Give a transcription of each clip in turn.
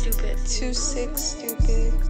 stupid. Too sick, stupid.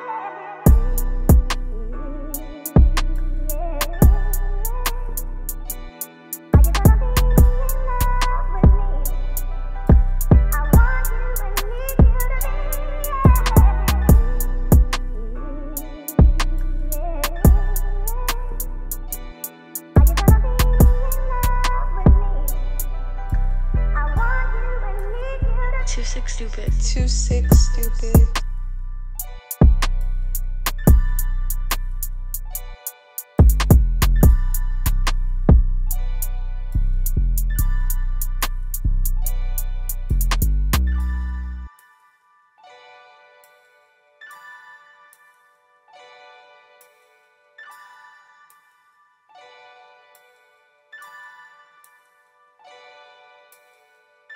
sick stupid. Too sick stupid.